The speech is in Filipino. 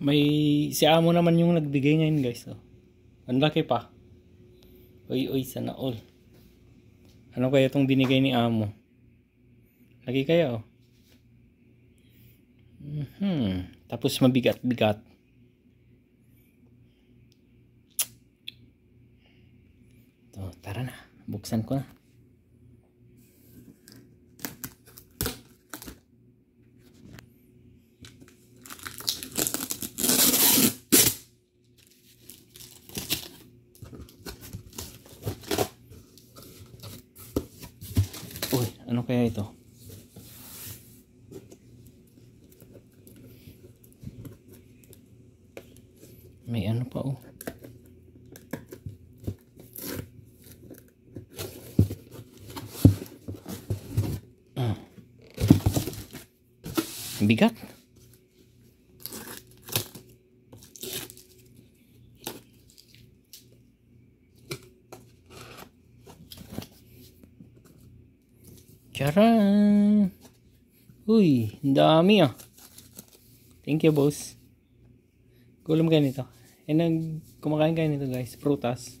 May si amo naman yung nagbigay ngayon guys. Oh. Ang laki pa. Uy, uy, sana all. Ano kaya itong binigay ni amo? Lagi kaya oh. Mhm. Tapos mabigat-bigat. To, tara na. Buksan ko na. Uy, ano kaya ito? May ano pa oh. Ah. Bigat. Charan! Uy, dami ah. Thank you, boss. Gulam kayo nito. Eh, nag kumakain kayo nito, guys. Prutas.